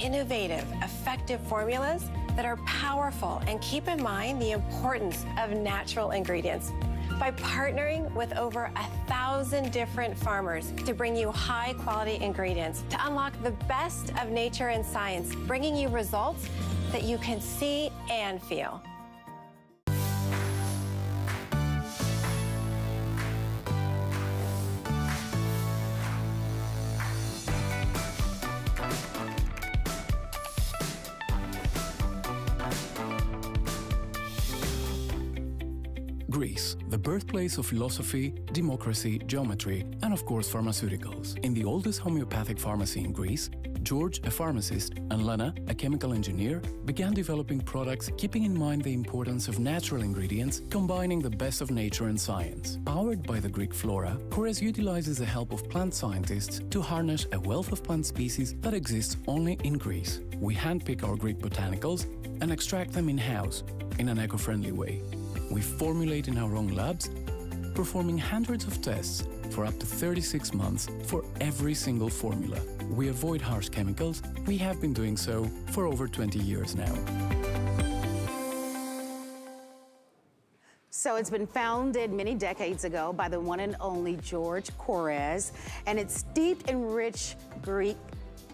innovative, effective formulas that are powerful and keep in mind the importance of natural ingredients. By partnering with over a thousand different farmers to bring you high quality ingredients to unlock the best of nature and science, bringing you results that you can see and feel. The birthplace of philosophy, democracy, geometry, and of course pharmaceuticals. In the oldest homeopathic pharmacy in Greece, George, a pharmacist, and Lena, a chemical engineer, began developing products keeping in mind the importance of natural ingredients, combining the best of nature and science. Powered by the Greek flora, Korres utilizes the help of plant scientists to harness a wealth of plant species that exists only in Greece. We handpick our Greek botanicals and extract them in-house in an eco-friendly way. We formulate in our own labs, performing hundreds of tests for up to 36 months for every single formula. We avoid harsh chemicals. We have been doing so for over 20 years now. So it's been founded many decades ago by the one and only George Korres, and it's steeped in rich Greek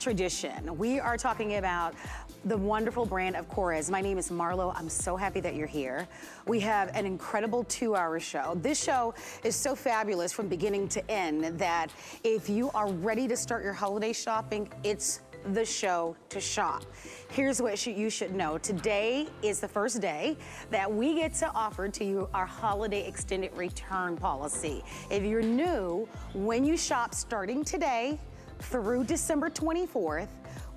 tradition. We are talking about the wonderful brand of Korres. My name is Marlo. I'm so happy that you're here. We have an incredible two-hour show. This show is so fabulous from beginning to end that if you are ready to start your holiday shopping, it's the show to shop. Here's what you should know. Today is the first day that we get to offer to you our holiday extended return policy. If you're new, when you shop starting today through December 24th,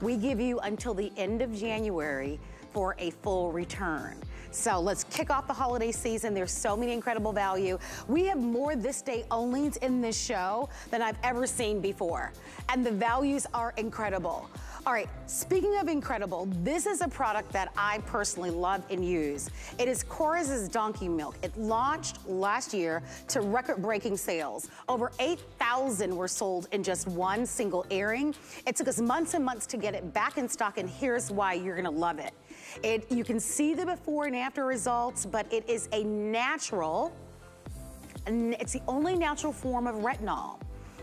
we give you until the end of January for a full return. So let's kick off the holiday season. There's so many incredible value. We have more this day onlys in this show than I've ever seen before. And the values are incredible. All right, speaking of incredible, this is a product that I personally love and use. It is Korres' Donkey Milk. It launched last year to record-breaking sales. Over 8,000 were sold in just one single airing. It took us months and months to get it back in stock, and here's why you're gonna love it. It, you can see the before and after results, but it is a natural, it's the only natural form of retinol.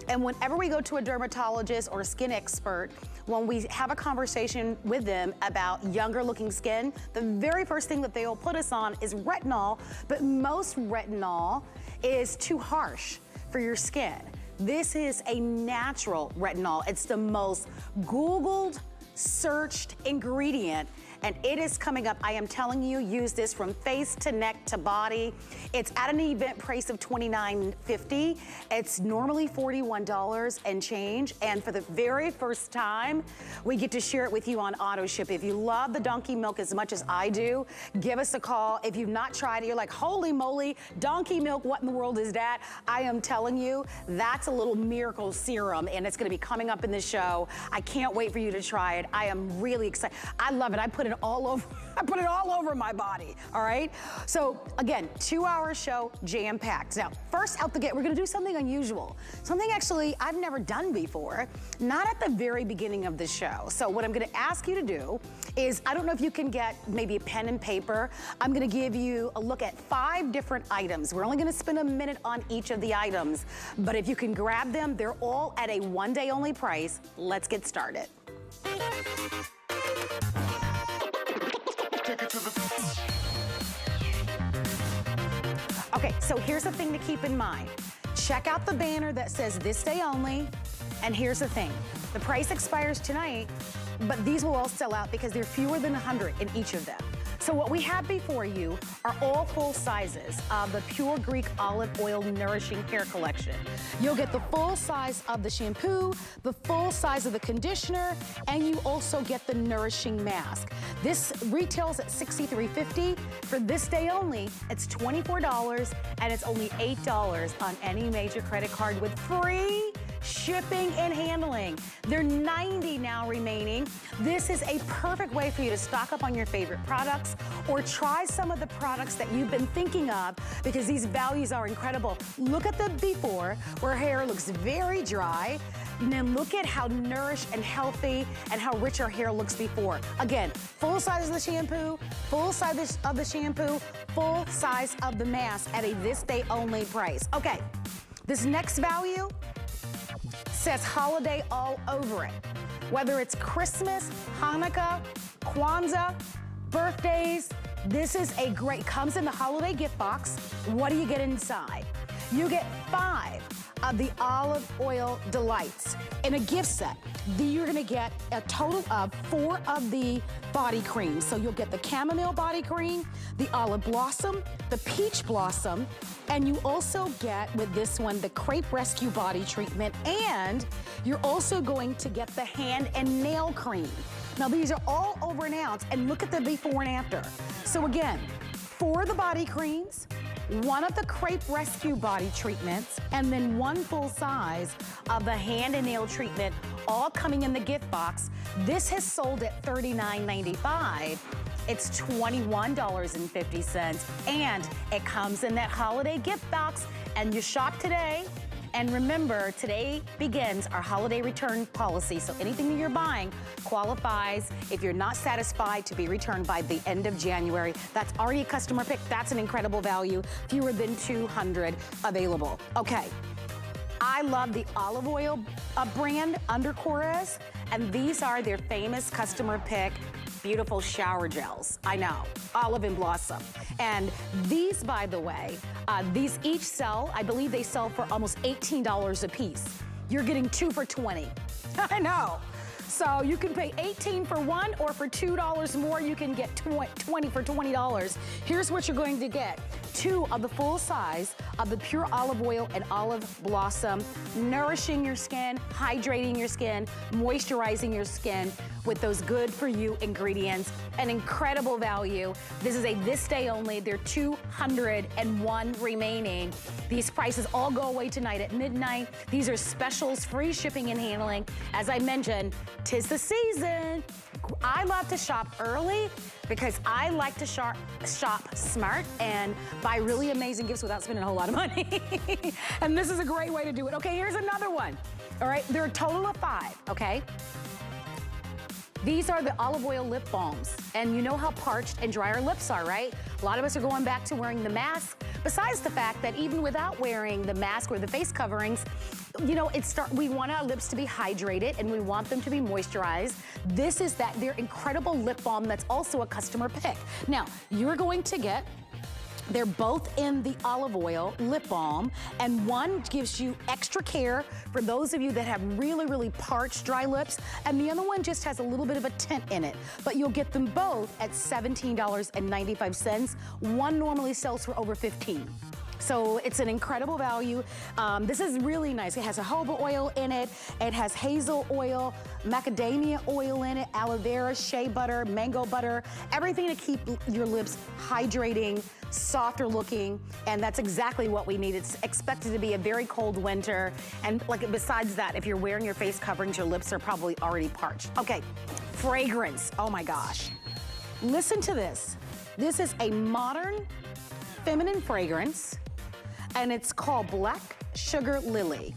And whenever we go to a dermatologist or a skin expert, when we have a conversation with them about younger looking skin, the very first thing that they will put us on is retinol, but most retinol is too harsh for your skin. This is a natural retinol. It's the most Googled, searched ingredient and it is coming up. I am telling you, use this from face to neck to body. It's at an event price of $29.50. It's normally $41 and change, and for the very first time, we get to share it with you on auto ship. If you love the donkey milk as much as I do, give us a call. If you've not tried it, you're like, holy moly, donkey milk, what in the world is that? I am telling you, that's a little miracle serum, and it's gonna be coming up in the show. I can't wait for you to try it. I am really excited. I love it. I put it all over, I put it all over my body, all right? So again, two hour show, jam packed. Now, first out the gate, we're gonna do something unusual. Something actually I've never done before, not at the very beginning of the show. So what I'm gonna ask you to do is, I don't know if you can get maybe a pen and paper. I'm gonna give you a look at five different items. We're only gonna spend a minute on each of the items, but if you can grab them, they're all at a one day only price. Let's get started. So here's the thing to keep in mind. Check out the banner that says this day only, and here's the thing. The price expires tonight, but these will all sell out because there are fewer than 100 in each of them. So what we have before you are all full sizes of the Pure Greek Olive Oil Nourishing Hair Collection. You'll get the full size of the shampoo, the full size of the conditioner, and you also get the nourishing mask. This retails at $63.50. For this day only, it's $24 and it's only $8 on any major credit card with free shipping and handling. There are 90 now remaining. This is a perfect way for you to stock up on your favorite products or try some of the products that you've been thinking of because these values are incredible. Look at the before where hair looks very dry. And then look at how nourished and healthy and how rich our hair looks before. Again, full size of the shampoo, full size of the shampoo, full size of the mask at a this day only price. Okay, this next value says holiday all over it. Whether it's Christmas, Hanukkah, Kwanzaa, birthdays, this is a great, comes in the holiday gift box. What do you get inside? You get five of the olive oil delights in a gift set. You're gonna get a total of four of the body creams. So you'll get the chamomile body cream, the olive blossom, the peach blossom, and you also get with this one the crepe rescue body treatment and you're also going to get the hand and nail cream. Now these are all over an ounce and look at the before and after. So again, four of the body creams, one of the Crepe Rescue body treatments, and then one full size of the hand and nail treatment, all coming in the gift box. This has sold at $39.95. It's $21.50, and it comes in that holiday gift box, and you shop today, and remember, today begins our holiday return policy. So anything that you're buying qualifies if you're not satisfied to be returned by the end of January. That's already a customer pick. That's an incredible value. Fewer than 200 available. Okay. I love the olive oil uh, brand under Korres, and these are their famous customer pick beautiful shower gels. I know, olive and blossom. And these, by the way, uh, these each sell, I believe they sell for almost $18 a piece. You're getting two for 20. I know. So you can pay 18 for one or for $2 more, you can get 20 for $20. Here's what you're going to get. Two of the full size of the pure olive oil and olive blossom, nourishing your skin, hydrating your skin, moisturizing your skin with those good for you ingredients. An incredible value. This is a this day only. There are 201 remaining. These prices all go away tonight at midnight. These are specials, free shipping and handling. As I mentioned, tis the season. I love to shop early because I like to shop, shop smart and buy really amazing gifts without spending a whole lot of money. and this is a great way to do it. Okay, here's another one. All right, there are a total of five, okay? These are the olive oil lip balms. And you know how parched and dry our lips are, right? A lot of us are going back to wearing the mask. Besides the fact that even without wearing the mask or the face coverings, you know, it start, we want our lips to be hydrated and we want them to be moisturized. This is that, their incredible lip balm that's also a customer pick. Now, you're going to get they're both in the olive oil lip balm, and one gives you extra care for those of you that have really, really parched dry lips, and the other one just has a little bit of a tint in it. But you'll get them both at $17.95. One normally sells for over 15 so it's an incredible value. Um, this is really nice. It has a jojoba oil in it. It has hazel oil, macadamia oil in it, aloe vera, shea butter, mango butter, everything to keep your lips hydrating, softer looking, and that's exactly what we need. It's expected to be a very cold winter, and like besides that, if you're wearing your face coverings, your lips are probably already parched. Okay, fragrance, oh my gosh. Listen to this. This is a modern feminine fragrance and it's called Black Sugar Lily.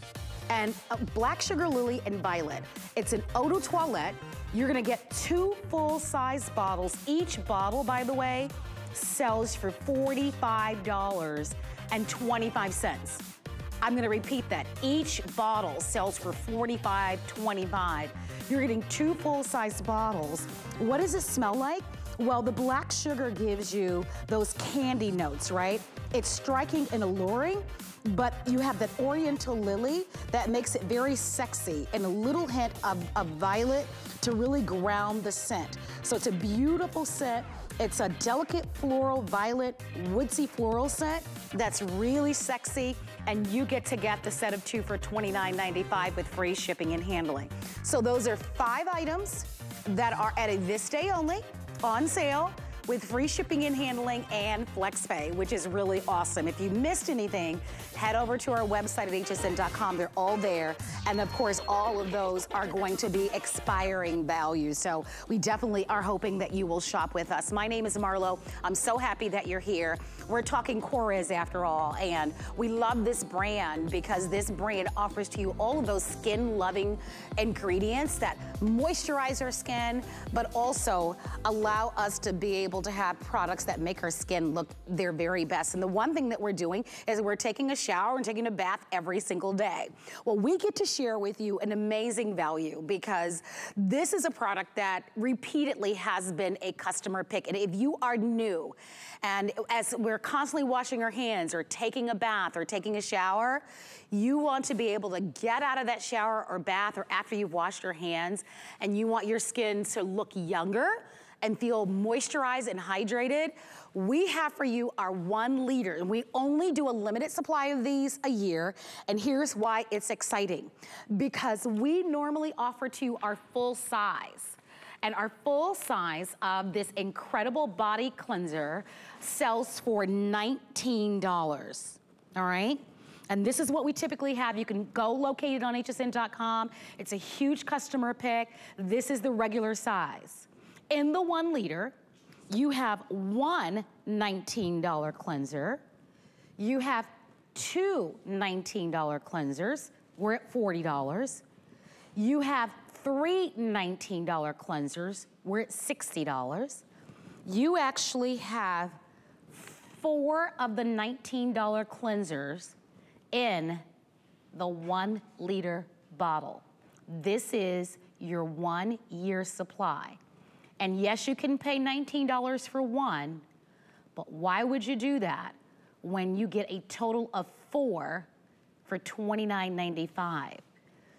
And uh, Black Sugar Lily and Violet. It's an eau de toilette. You're gonna get two full-size bottles. Each bottle, by the way, sells for $45.25. I'm gonna repeat that. Each bottle sells for $45.25. You're getting two full-size bottles. What does it smell like? Well, the black sugar gives you those candy notes, right? It's striking and alluring, but you have that oriental lily that makes it very sexy and a little hint of, of violet to really ground the scent. So it's a beautiful scent. It's a delicate floral, violet, woodsy floral scent that's really sexy, and you get to get the set of two for $29.95 with free shipping and handling. So those are five items that are at a this day only on sale with free shipping and handling and FlexPay, which is really awesome. If you missed anything, head over to our website at hsn.com. They're all there. And of course, all of those are going to be expiring values. So we definitely are hoping that you will shop with us. My name is Marlo. I'm so happy that you're here. We're talking Korres after all, and we love this brand because this brand offers to you all of those skin-loving ingredients that moisturize our skin, but also allow us to be able to have products that make our skin look their very best. And the one thing that we're doing is we're taking a shower and taking a bath every single day. Well, we get to share with you an amazing value because this is a product that repeatedly has been a customer pick. And if you are new, and as we're constantly washing your hands or taking a bath or taking a shower, you want to be able to get out of that shower or bath or after you've washed your hands and you want your skin to look younger and feel moisturized and hydrated, we have for you our one liter. And we only do a limited supply of these a year. And here's why it's exciting. Because we normally offer to you our full size. And our full size of this incredible body cleanser sells for $19, all right? And this is what we typically have. You can go locate it on hsn.com. It's a huge customer pick. This is the regular size. In the one liter, you have one $19 cleanser. You have two $19 cleansers. We're at $40. You have three $19 cleansers. We're at $60. You actually have four of the $19 cleansers in the one liter bottle. This is your one year supply. And yes, you can pay $19 for one, but why would you do that when you get a total of four for $29.95?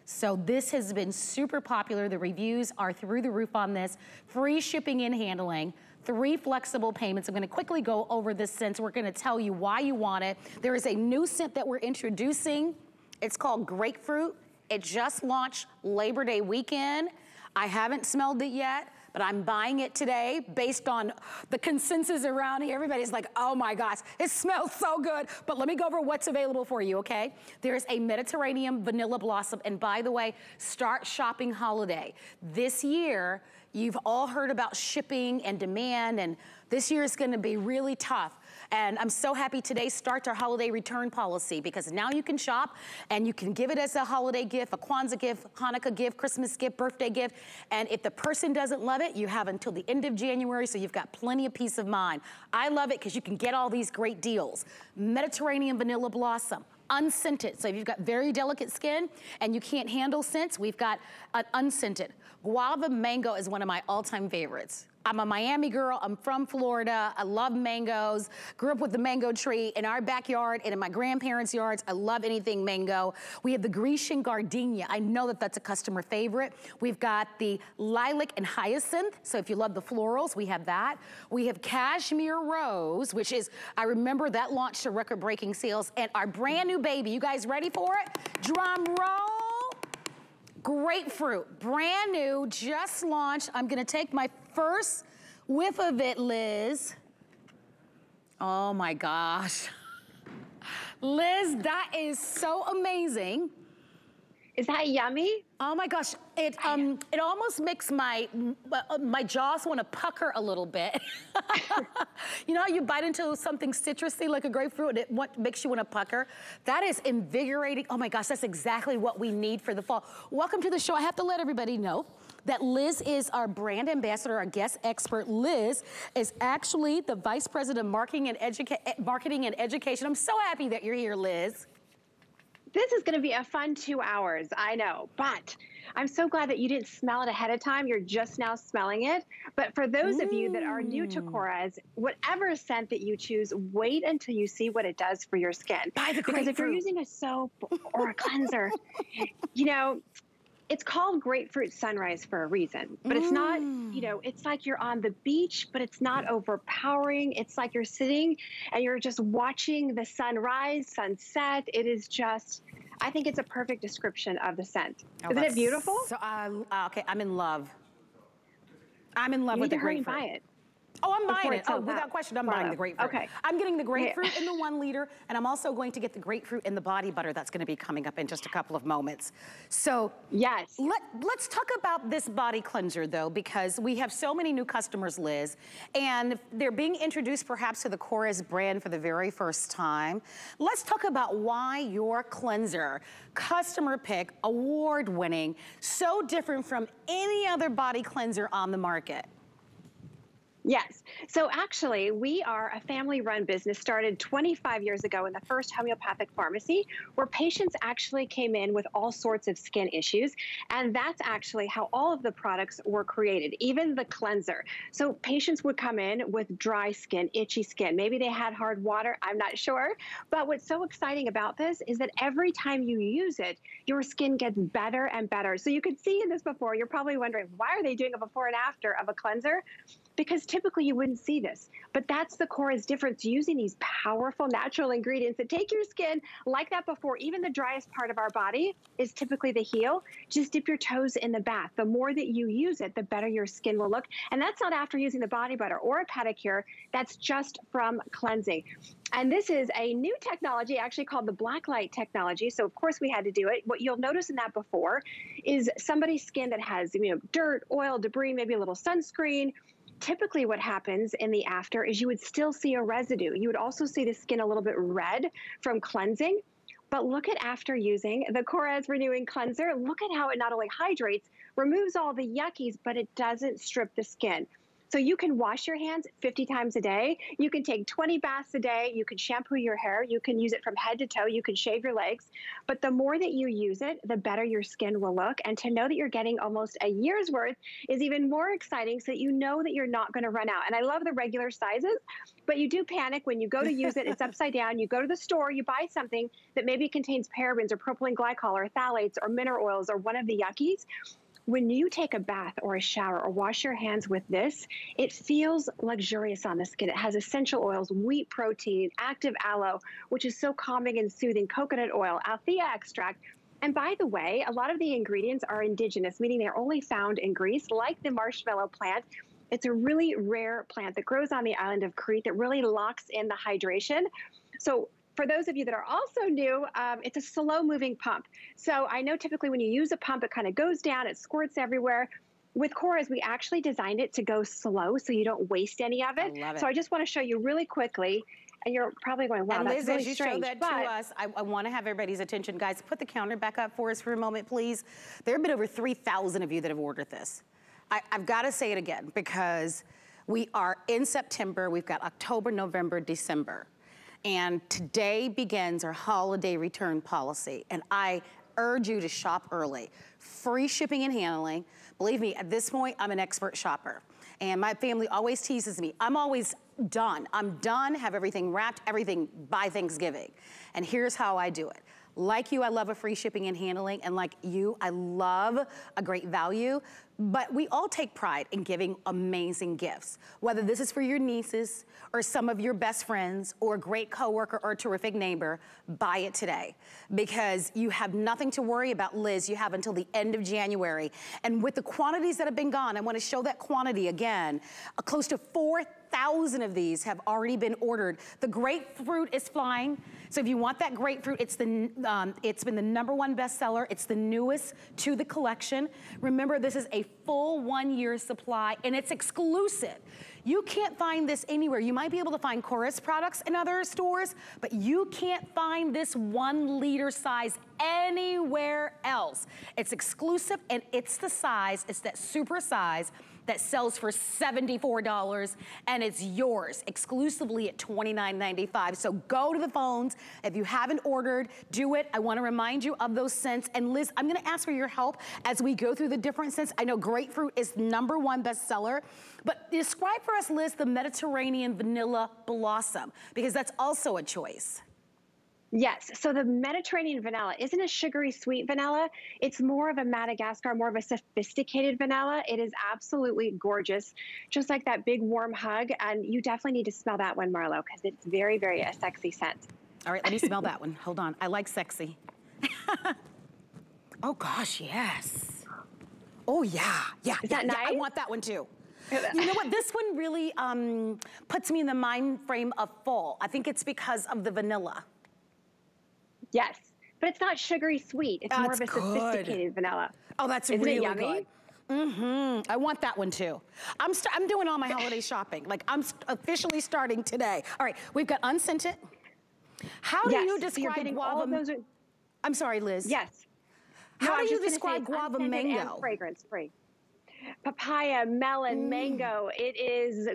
So this has been super popular. The reviews are through the roof on this. Free shipping and handling three flexible payments. I'm gonna quickly go over this scent. We're gonna tell you why you want it. There is a new scent that we're introducing. It's called Grapefruit. It just launched Labor Day weekend. I haven't smelled it yet but I'm buying it today based on the consensus around here. Everybody's like, oh my gosh, it smells so good. But let me go over what's available for you, okay? There's a Mediterranean vanilla blossom. And by the way, start shopping holiday. This year, you've all heard about shipping and demand, and this year is gonna be really tough. And I'm so happy today starts our holiday return policy because now you can shop and you can give it as a holiday gift, a Kwanzaa gift, Hanukkah gift, Christmas gift, birthday gift. And if the person doesn't love it, you have until the end of January, so you've got plenty of peace of mind. I love it because you can get all these great deals. Mediterranean Vanilla Blossom, unscented. So if you've got very delicate skin and you can't handle scents, we've got an unscented. Guava Mango is one of my all-time favorites. I'm a Miami girl. I'm from Florida. I love mangoes. Grew up with the mango tree in our backyard and in my grandparents' yards. I love anything mango. We have the Grecian gardenia. I know that that's a customer favorite. We've got the lilac and hyacinth. So if you love the florals, we have that. We have cashmere rose, which is, I remember that launched to record-breaking sales. And our brand new baby, you guys ready for it? Drum roll. Grapefruit, brand new, just launched. I'm gonna take my first whiff of it, Liz. Oh my gosh. Liz, that is so amazing. Is that yummy? Oh my gosh, it um it almost makes my uh, my jaws want to pucker a little bit. you know how you bite into something citrusy like a grapefruit and it what makes you want to pucker? That is invigorating. Oh my gosh, that's exactly what we need for the fall. Welcome to the show. I have to let everybody know that Liz is our brand ambassador, our guest expert. Liz is actually the Vice President of Marketing and, Educa Marketing and Education. I'm so happy that you're here, Liz. This is going to be a fun two hours, I know, but I'm so glad that you didn't smell it ahead of time. You're just now smelling it. But for those mm. of you that are new to mm. Korres, whatever scent that you choose, wait until you see what it does for your skin. Buy the because if you're using a soap or a cleanser, you know, it's called grapefruit sunrise for a reason but it's not you know mm. it's like you're on the beach but it's not overpowering. It's like you're sitting and you're just watching the sunrise sunset. It is just i think it's a perfect description of the scent. Oh, isn't it beautiful? so uh, okay i'm in love. I'm in love you with the grapefruit buy it Oh, I'm buying it. Oh, without question, I'm buying the grapefruit. Okay. I'm getting the grapefruit yeah. in the one liter, and I'm also going to get the grapefruit in the body butter that's gonna be coming up in just a couple of moments. So, yes. Let, let's talk about this body cleanser though, because we have so many new customers, Liz, and they're being introduced perhaps to the Korres brand for the very first time. Let's talk about why your cleanser, customer pick, award winning, so different from any other body cleanser on the market. Yes. So actually, we are a family run business started 25 years ago in the first homeopathic pharmacy where patients actually came in with all sorts of skin issues. And that's actually how all of the products were created, even the cleanser. So patients would come in with dry skin, itchy skin. Maybe they had hard water. I'm not sure. But what's so exciting about this is that every time you use it, your skin gets better and better. So you could see this before. You're probably wondering, why are they doing a before and after of a cleanser? Because typically you wouldn't see this. But that's the Korres difference using these powerful natural ingredients that take your skin like that before. Even the driest part of our body is typically the heel. Just dip your toes in the bath. The more that you use it, the better your skin will look. And that's not after using the body butter or a pedicure. That's just from cleansing. And this is a new technology actually called the black light technology. So of course we had to do it. What you'll notice in that before is somebody's skin that has, you know, dirt, oil, debris, maybe a little sunscreen, typically what happens in the after is you would still see a residue. You would also see the skin a little bit red from cleansing. But look at after using the Korres Renewing Cleanser. Look at how it not only hydrates, removes all the yuckies, but it doesn't strip the skin. So you can wash your hands 50 times a day. You can take 20 baths a day. You can shampoo your hair. You can use it from head to toe. You can shave your legs. But the more that you use it, the better your skin will look. And to know that you're getting almost a year's worth is even more exciting so that you know that you're not going to run out. And I love the regular sizes, but you do panic when you go to use it. It's upside down. You go to the store, you buy something that maybe contains parabens or propylene glycol or phthalates or mineral oils or one of the yuckies when you take a bath or a shower or wash your hands with this, it feels luxurious on the skin. It has essential oils, wheat protein, active aloe, which is so calming and soothing, coconut oil, althea extract. And by the way, a lot of the ingredients are indigenous, meaning they're only found in Greece, like the marshmallow plant. It's a really rare plant that grows on the island of Crete that really locks in the hydration. So for those of you that are also new, um, it's a slow moving pump. So I know typically when you use a pump, it kind of goes down, it squirts everywhere. With Korres, we actually designed it to go slow so you don't waste any of it. I love it. So I just want to show you really quickly. And you're probably going, wow, and that's Liz, really as you strange. show that to us, I, I want to have everybody's attention. Guys, put the counter back up for us for a moment, please. There have been over 3,000 of you that have ordered this. I, I've got to say it again because we are in September. We've got October, November, December. And today begins our holiday return policy. And I urge you to shop early. Free shipping and handling. Believe me, at this point, I'm an expert shopper. And my family always teases me. I'm always done. I'm done, have everything wrapped, everything by Thanksgiving. And here's how I do it. Like you, I love a free shipping and handling, and like you, I love a great value. But we all take pride in giving amazing gifts, whether this is for your nieces or some of your best friends or a great coworker or a terrific neighbor, buy it today because you have nothing to worry about, Liz. You have until the end of January. And with the quantities that have been gone, I want to show that quantity again. Uh, close to 4,000 of these have already been ordered. The grapefruit is flying. So if you want that grapefruit, it's, the, um, it's been the number one bestseller. It's the newest to the collection. Remember, this is a full one year supply and it's exclusive. You can't find this anywhere. You might be able to find Korres products in other stores, but you can't find this one liter size anywhere else. It's exclusive and it's the size, it's that super size that sells for $74 and it's yours exclusively at $29.95. So go to the phones. If you haven't ordered, do it. I wanna remind you of those scents. And Liz, I'm gonna ask for your help as we go through the different scents. I know grapefruit is number one bestseller, but describe for us, Liz, the Mediterranean Vanilla Blossom, because that's also a choice. Yes. So the Mediterranean vanilla isn't a sugary sweet vanilla. It's more of a Madagascar, more of a sophisticated vanilla. It is absolutely gorgeous, just like that big warm hug. And you definitely need to smell that one, Marlo, because it's very, very a sexy scent. All right, let me smell that one. Hold on. I like sexy. oh gosh, yes. Oh yeah, yeah. Is yeah, that nice? Yeah, I want that one too. You know what? This one really um, puts me in the mind frame of fall. I think it's because of the vanilla. Yes, but it's not sugary sweet. It's more of a good. sophisticated vanilla. Oh, that's Isn't really it yummy? good. Mm-hmm. I want that one too. I'm, st I'm doing all my holiday shopping. Like I'm officially starting today. All right, we've got unscented. How do Yes, you you're describe guava? are- I'm sorry, Liz. Yes. How No, do you just gonna say describe guava mango? fragrance free. Papaya, melon, Mm. mango. It is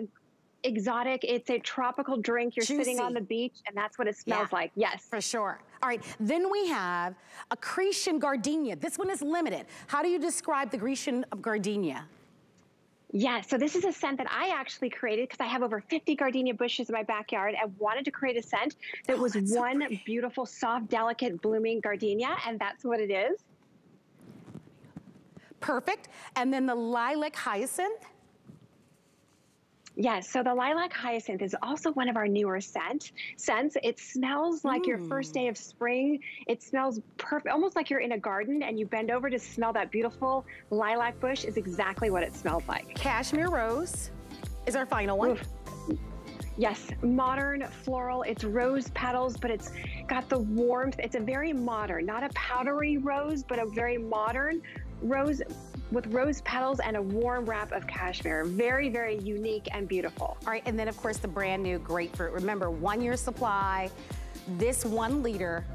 exotic. It's a tropical drink. You're sitting on the beach, and that's what it smells Yeah. like. Yes. For sure. All right, then we have a Grecian gardenia. This one is limited. How do you describe the Grecian gardenia? Yeah, so this is a scent that I actually created because I have over 50 gardenia bushes in my backyard. I wanted to create a scent that Oh, was that's so one beautiful, soft, delicate, blooming gardenia, and that's what it is. Perfect. And then the lilac hyacinth. Yes, so the lilac hyacinth is also one of our newer scent scents. It smells like your first day mm. of spring. It smells perfect, almost like you're in a garden and you bend over to smell that beautiful lilac bush is exactly what it smells like. Cashmere rose is our final one. Oof. Yes, modern floral. It's rose petals, but it's got the warmth. It's a very modern, not a powdery rose, but a very modern rose with rose petals and a warm wrap of cashmere. Very, very unique and beautiful. All right, and then of course the brand new grapefruit. Remember, one year supply. This one liter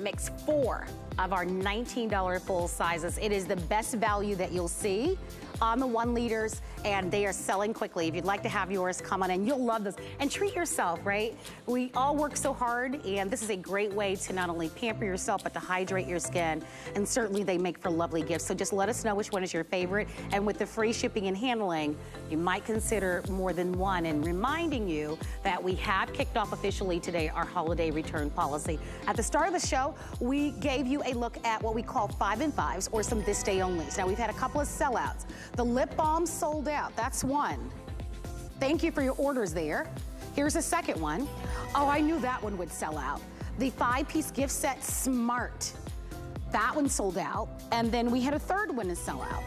makes four of our $19 full sizes. It is the best value that you'll see on the one liters and they are selling quickly. If you'd like to have yours, come on in. You'll love this. And treat yourself, right? We all work so hard and this is a great way to not only pamper yourself, but to hydrate your skin. And certainly they make for lovely gifts. So just let us know which one is your favorite. And with the free shipping and handling, you might consider more than one. And reminding you that we have kicked off officially today our holiday return policy. At the start of the show, we gave you a look at what we call five and fives or some this day onlys. Now we've had a couple of sellouts. The lip balm sold out, that's one. Thank you for your orders there. Here's a second one. Oh, I knew that one would sell out. The five piece gift set Smart. That one sold out. And then we had a third one to sell out.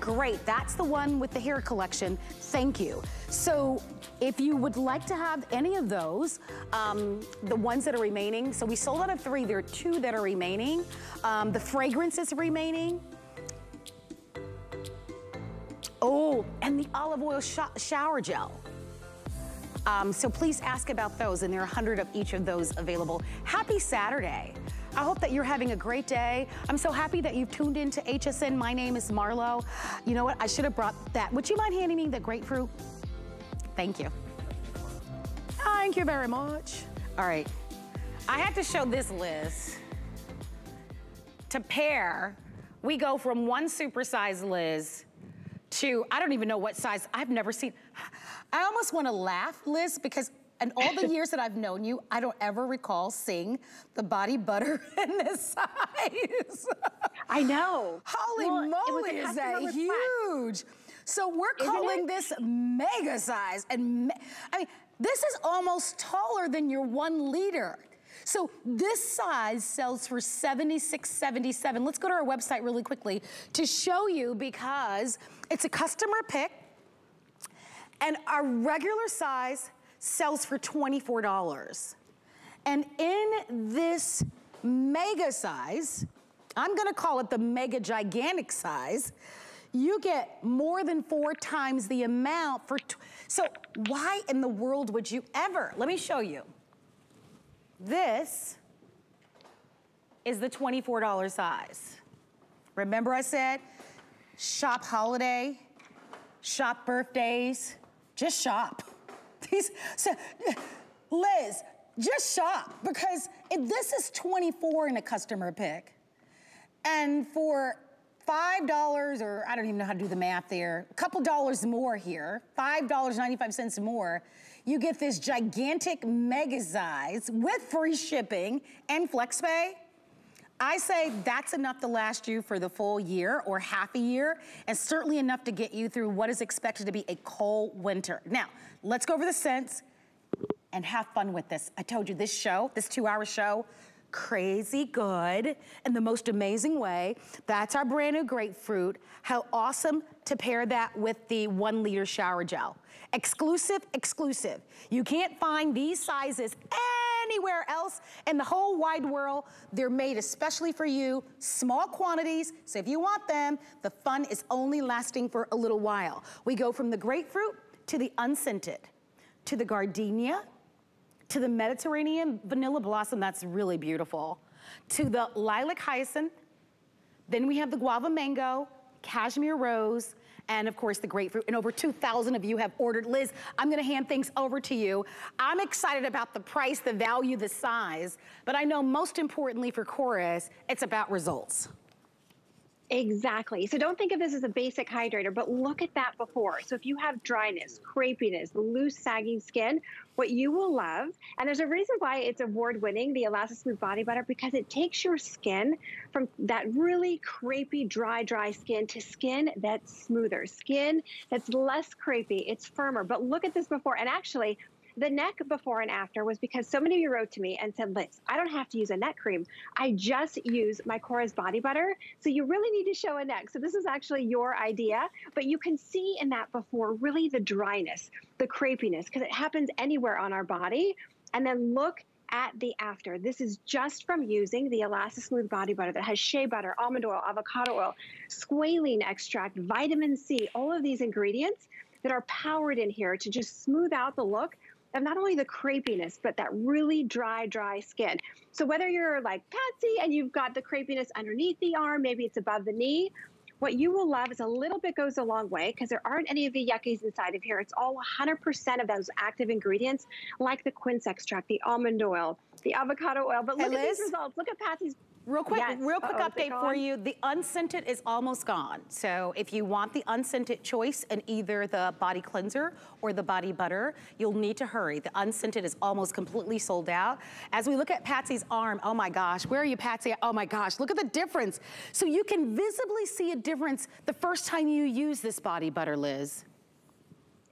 Great, that's the one with the hair collection. Thank you. So if you would like to have any of those, um, the ones that are remaining, so we sold out of three, there are two that are remaining. Um, the fragrance is remaining. Oh, and the olive oil sho- shower gel. Um, so please ask about those, and there are 100 of each of those available. Happy Saturday. I hope that you're having a great day. I'm so happy that you've tuned in to HSN. My name is Marlo. You know what? I should have brought that. Would you mind handing me the grapefruit? Thank you. Thank you very much. All right. I have to show this Liz. To pair, we go from one supersize Liz to, I don't even know what size, I've never seen. I almost wanna laugh, Liz, because in all the years that I've known you, I don't ever recall seeing the body butter in this size. I know. Holy Well, it was a moly, is that request. huge? So we're Isn't calling it? this mega size. And I mean, this is almost taller than your one liter. So this size sells for $76.77. Let's go to our website really quickly to show you because it's a customer pick and our regular size sells for $24. And in this mega size, I'm gonna call it the mega gigantic size, you get more than four times the amount for, so why in the world would you ever? Let me show you. This is the $24 size. Remember I said, shop holiday, shop birthdays, just shop. These, so, Liz, just shop because this is 24 in a customer pick, and for $5 or I don't even know how to do the math there, a couple dollars more here, $5.95 more, you get this gigantic mega size with free shipping and FlexPay. I say that's enough to last you for the full year or half a year, and certainly enough to get you through what is expected to be a cold winter. Now, let's go over the scents and have fun with this. I told you this show, this two hour show, crazy good in the most amazing way. That's our brand new grapefruit. How awesome to pair that with the one liter shower gel. Exclusive, exclusive. You can't find these sizes anywhere else in the whole wide world. They're made especially for you, small quantities. So if you want them, the fun is only lasting for a little while. We go from the grapefruit to the unscented, to the gardenia, to the Mediterranean vanilla blossom, that's really beautiful, to the lilac hyacinth, then we have the guava mango, cashmere rose, and of course the grapefruit. And over 2,000 of you have ordered. Liz, I'm gonna hand things over to you. I'm excited about the price, the value, the size, but I know most importantly for Korres, it's about results. Exactly. So don't think of this as a basic hydrator, but look at that before. So if you have dryness, crepiness, loose, sagging skin, what you will love, and there's a reason why it's award winning, the Elastismooth Body Butter, because it takes your skin from that really crepey, dry, dry skin to skin that's smoother, skin that's less crepey, it's firmer. But look at this before, and actually, the neck before and after was because so many of you wrote to me and said, Liz, I don't have to use a neck cream. I just use my Korres body butter. So you really need to show a neck. So this is actually your idea, but you can see in that before really the dryness, the crepiness, because it happens anywhere on our body. And then look at the after. This is just from using the Elastismooth body butter that has shea butter, almond oil, avocado oil, squalene extract, vitamin C, all of these ingredients that are powered in here to just smooth out the look of not only the crepiness, but that really dry, dry skin. So whether you're like Patsy and you've got the crepiness underneath the arm, maybe it's above the knee, what you will love is a little bit goes a long way because there aren't any of the yuckies inside of here. It's all 100% of those active ingredients like the quince extract, the almond oil, the avocado oil. But look hey, at these results. Look at Patsy's Real quick, yes. real quick uh -oh, update for you. The unscented is almost gone. So if you want the unscented choice in either the body cleanser or the body butter, you'll need to hurry. The unscented is almost completely sold out. As we look at Patsy's arm, oh my gosh, where are you, Patsy? Oh my gosh, look at the difference. So you can visibly see a difference the first time you use this body butter, Liz.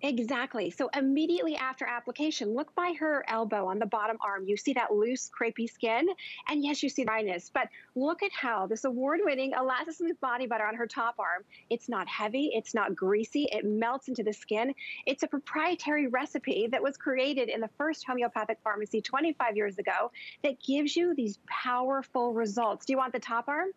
Exactly. So immediately after application, look by her elbow on the bottom arm. You see that loose, crepey skin. And yes, you see dryness. But look at how this award-winning Elastismooth body butter on her top arm, it's not heavy, it's not greasy, it melts into the skin. It's a proprietary recipe that was created in the first homeopathic pharmacy 25 years ago that gives you these powerful results. Do you want the top arm?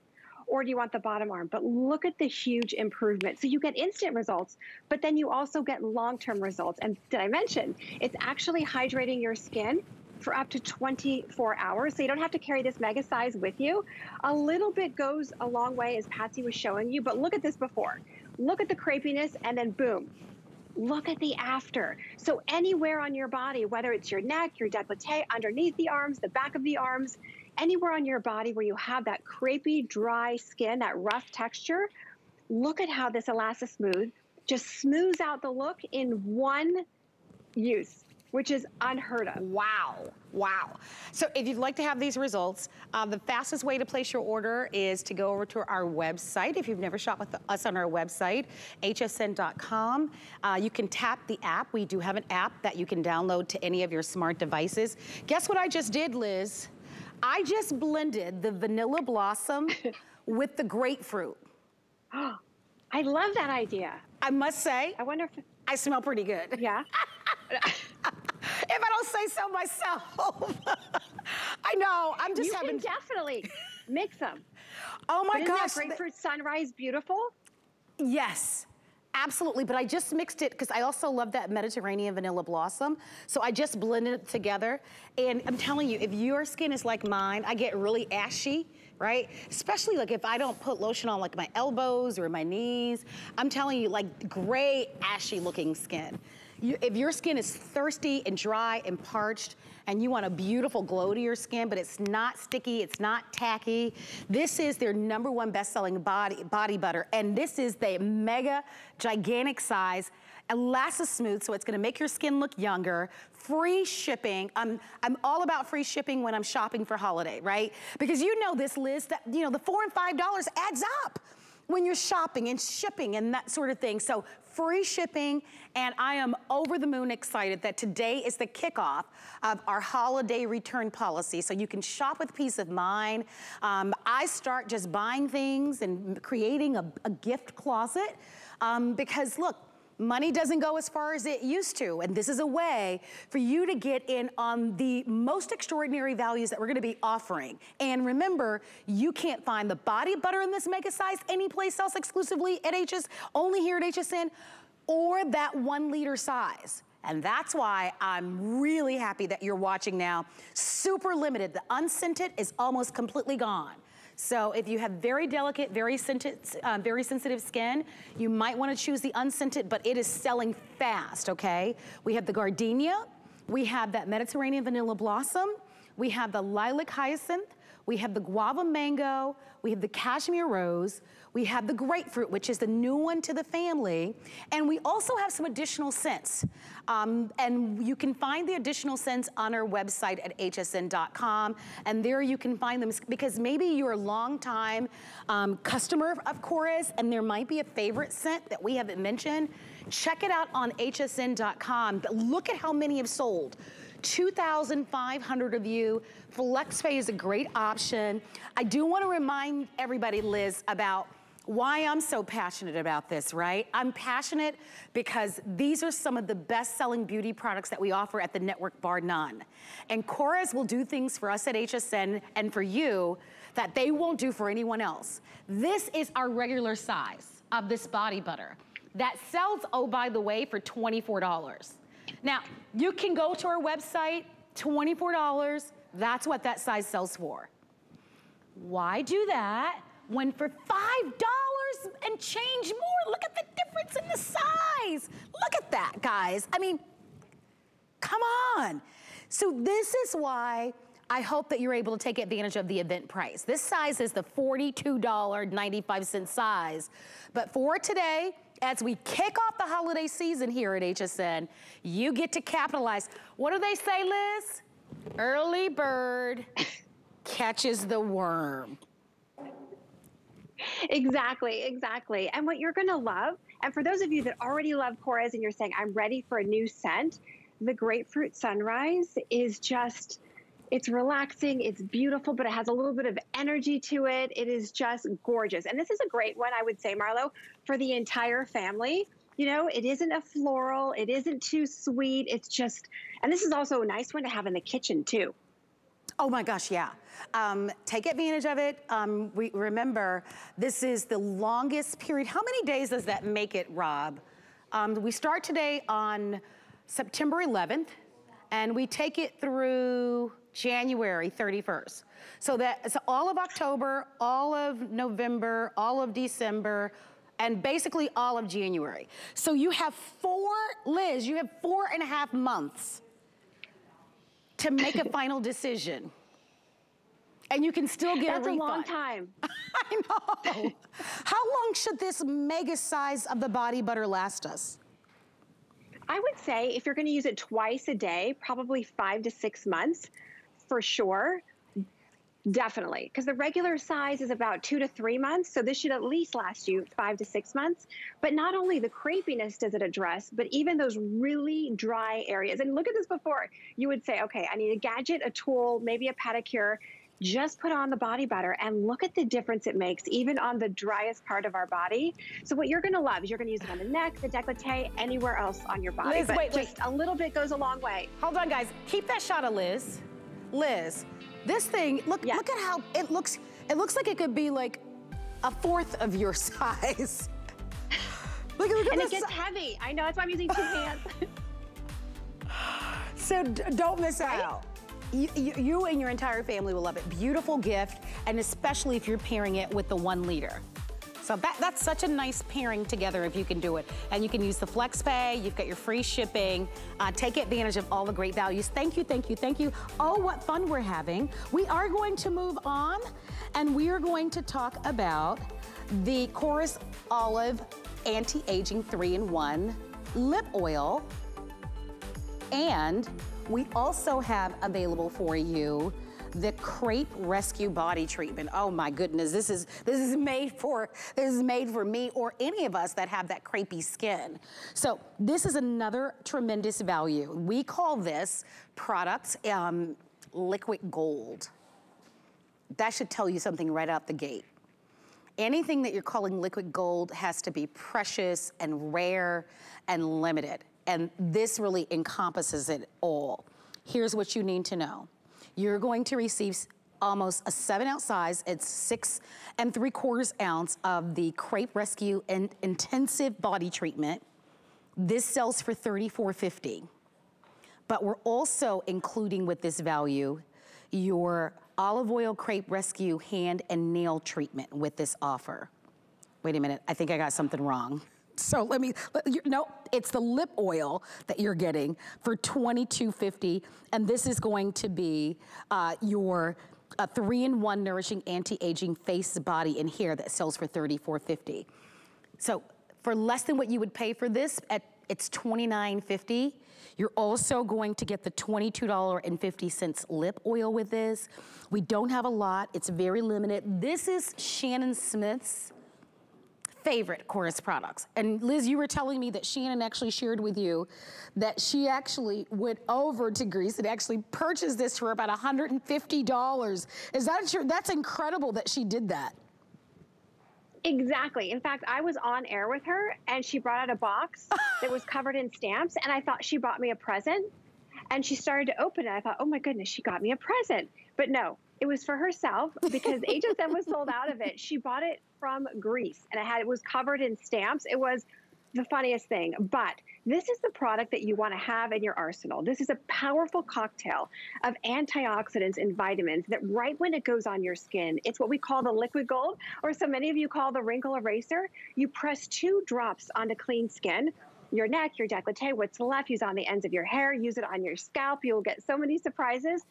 Or do you want the bottom arm? But look at the huge improvement. So you get instant results, but then you also get long-term results. And did I mention, it's actually hydrating your skin for up to 24 hours. So you don't have to carry this mega size with you. A little bit goes a long way as Patsy was showing you, but look at this before. Look at the crepiness and then boom, look at the after. So anywhere on your body, whether it's your neck, your décolleté, underneath the arms, the back of the arms, anywhere on your body where you have that crepey, dry skin, that rough texture, look at how this Elastismooth just smooths out the look in one use which is unheard of. Wow, wow. So if you'd like to have these results, uh, the fastest way to place your order is to go over to our website. If you've never shopped with us on our website, hsn.com, uh, you can tap the app. We do have an app that you can download to any of your smart devices. Guess what I just did, Liz? I just blended the vanilla blossom with the grapefruit. I love that idea. I must say. I wonder if... I smell pretty good. Yeah. if I don't say so myself. I know, I'm just you having... You can definitely mix them. Oh my but gosh. Isn't that grapefruit sunrise beautiful? Yes. Absolutely, but I just mixed it because I also love that Mediterranean vanilla blossom. So I just blended it together. And I'm telling you, if your skin is like mine, I get really ashy right? Especially like if I don't put lotion on like my elbows or my knees. I'm telling you, like gray, ashy looking skin. You, if your skin is thirsty and dry and parched, and you want a beautiful glow to your skin, but it's not sticky, it's not tacky. This is their number one best-selling body, body butter, and this is the mega gigantic size Elastismooth, so it's gonna make your skin look younger, free shipping. I'm, I'm all about free shipping when I'm shopping for holiday, right? Because you know this, Liz, that, you know, the four and five dollars adds up. when you're shopping and shipping and that sort of thing. So free shipping, and I am over the moon excited that today is the kickoff of our holiday return policy. So you can shop with peace of mind. Um, I start just buying things and creating a, a gift closet um, because look, Money doesn't go as far as it used to, and this is a way for you to get in on the most extraordinary values that we're gonna be offering. And remember, you can't find the body butter in this mega size anyplace else exclusively at HS, only here at HSN, or that one liter size. And that's why I'm really happy that you're watching now. Super limited, the unscented is almost completely gone. So if you have very delicate, very, scented, uh, very sensitive skin, you might wanna choose the unscented, but it is selling fast, okay? We have the gardenia, we have that Mediterranean vanilla blossom, we have the lilac hyacinth, we have the guava mango, we have the cashmere rose, we have the grapefruit, which is the new one to the family. And we also have some additional scents. Um, and you can find the additional scents on our website at hsn.com. And there you can find them because maybe you're a long time um, customer of Korres and there might be a favorite scent that we haven't mentioned. Check it out on hsn.com. but Look at how many have sold. 2,500 of you. FlexPay is a great option. I do want to remind everybody, Liz, about why I'm so passionate about this, right? I'm passionate because these are some of the best-selling beauty products that we offer at the network, bar none. And Korres will do things for us at HSN and for you that they won't do for anyone else. This is our regular size of this body butter that sells, oh, by the way, for $24. Now, you can go to our website, $24, that's what that size sells for. Why do that when for $5 and change more, look at the difference in the size. Look at that, guys. I mean, come on. So this is why I hope that you're able to take advantage of the event price. This size is the $42.95 size. But for today, as we kick off the holiday season here at HSN, you get to capitalize. What do they say, Liz? Early bird catches the worm. Exactly, exactly. And what you're gonna love, and for those of you that already love Korres and you're saying, I'm ready for a new scent, the Grapefruit Sunrise is just, it's relaxing, it's beautiful, but it has a little bit of energy to it. It is just gorgeous. And this is a great one, I would say, Marlo, for the entire family. You know, it isn't a floral, it isn't too sweet. It's just, and this is also a nice one to have in the kitchen too. Oh my gosh, yeah. Um, take advantage of it. Um, we remember this is the longest period. How many days does that make it, Rob? Um, we start today on September 11th, and we take it through January 31st. So that that's all of October, all of November, all of December, and basically all of January. So you have four, Liz, you have four and a half months to make a final decision. And you can still get That's a refund. That's a long time. I know. How long should this mega size of the body butter last us? I would say if you're gonna use it twice a day, probably five to six months for sure. Definitely, because the regular size is about two to three months, so this should at least last you five to six months. But not only the crepiness does it address, but even those really dry areas. And look at this before. You would say, okay, I need a gadget, a tool, maybe a pedicure. Just put on the body butter and look at the difference it makes, even on the driest part of our body. So what you're gonna love is you're gonna use it on the neck, the décolleté, anywhere else on your body. Liz, but wait, just wait. a little bit goes a long way. Hold on, guys. Keep that shot of Liz. Liz, this thing, look, yes. look at how it looks. It looks like it could be like a fourth of your size. look, look at and this. it gets heavy. I know, that's why I'm using two hands. so don't miss right? out. You, you, you, and your entire family will love it. Beautiful gift, and especially if you're pairing it with the one liter. So that, that's such a nice pairing together if you can do it. And you can use the FlexPay, you've got your free shipping. Uh, take advantage of all the great values. Thank you, thank you, thank you. Oh, what fun we're having. We are going to move on and we are going to talk about the Korres Olive Anti-Aging 3-in-1 Lip Oil. And we also have available for you the Crepe Rescue Body Treatment. Oh my goodness, this is this is made for this is made for me or any of us that have that crepey skin. So this is another tremendous value. We call this product um, liquid gold. That should tell you something right out the gate. Anything that you're calling liquid gold has to be precious and rare and limited. And this really encompasses it all. Here's what you need to know. You're going to receive almost a seven ounce size. It's six and three quarters ounce of the Crepe Rescue and Intensive Body Treatment. This sells for $34.50. But we're also including with this value your olive oil crepe rescue hand and nail treatment with this offer. Wait a minute, I think I got something wrong. So let me, let, no, it's the lip oil that you're getting for $22.50. And this is going to be uh, your a three-in-one nourishing anti-aging face, body, and hair that sells for $34.50. So for less than what you would pay for this, at it's $29.50. You're also going to get the $22.50 lip oil with this. We don't have a lot, it's very limited. This is Shannon Smith's favorite Korres products. And Liz, you were telling me that Shannon actually shared with you that she actually went over to Greece and actually purchased this for about $150. Is that true? That's incredible that she did that. Exactly. In fact, I was on air with her and she brought out a box that was covered in stamps and I thought she bought me a present. And she started to open it. I thought, oh my goodness, she got me a present. But no, it was for herself because HSN was sold out of it. She bought it from Greece and it had it was covered in stamps. It was the funniest thing. But this is the product that you want to have in your arsenal. This is a powerful cocktail of antioxidants and vitamins that right when it goes on your skin, it's what we call the liquid gold, or so many of you call the wrinkle eraser. You press two drops onto clean skin, your neck, your décolleté, what's left, use on the ends of your hair, use it on your scalp. You'll get so many surprises.